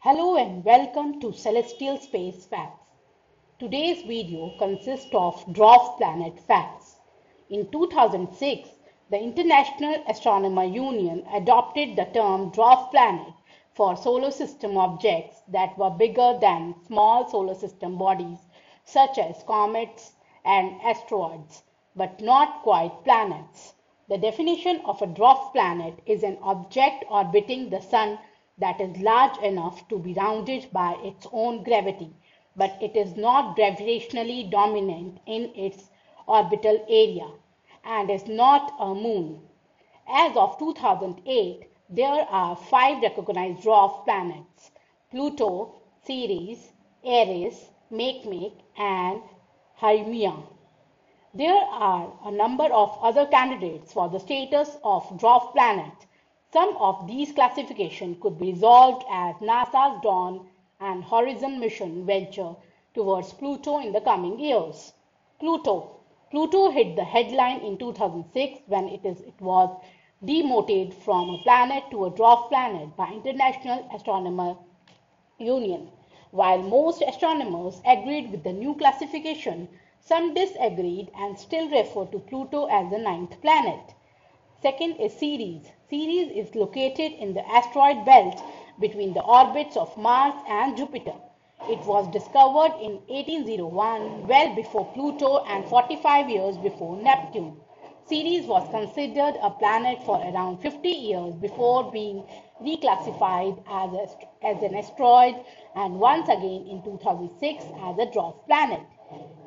Hello and welcome to Celestial Space Facts. Today's video consists of dwarf planet facts. In 2006, the International Astronomer Union adopted the term dwarf planet for solar system objects that were bigger than small solar system bodies such as comets and asteroids, but not quite planets. The definition of a dwarf planet is an object orbiting the sun that is large enough to be rounded by its own gravity, but it is not gravitationally dominant in its orbital area and is not a moon. As of 2008, there are five recognized dwarf planets Pluto, Ceres, Eris, Makemake, and Haumea. There are a number of other candidates for the status of dwarf planet. Some of these classifications could be resolved as NASA's Dawn and Horizon mission venture towards Pluto in the coming years. Pluto. Pluto hit the headline in 2006 when it, is, it was demoted from a planet to a dwarf planet by International Astronomer Union. While most astronomers agreed with the new classification, some disagreed and still refer to Pluto as the ninth planet. Second is Ceres. Ceres is located in the asteroid belt between the orbits of Mars and Jupiter. It was discovered in 1801, well before Pluto and 45 years before Neptune. Ceres was considered a planet for around 50 years before being reclassified as, a, as an asteroid and once again in 2006 as a dwarf planet.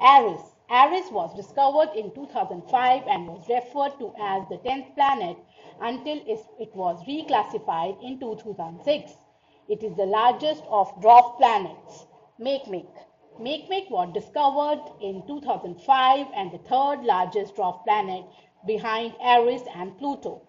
Eris. Eris was discovered in 2005 and was referred to as the 10th planet until it was reclassified in 2006. It is the largest of dwarf planets. Makemake. Makemake was discovered in 2005 and the third largest dwarf planet behind Eris and Pluto.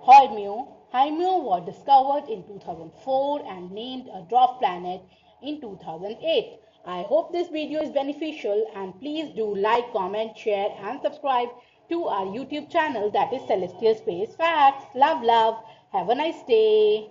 Haumea. Haumea was discovered in 2004 and named a dwarf planet in 2008. I hope this video is beneficial and please do like, comment, share and subscribe to our YouTube channel that is Celestial Space Facts. Love, love. Have a nice day.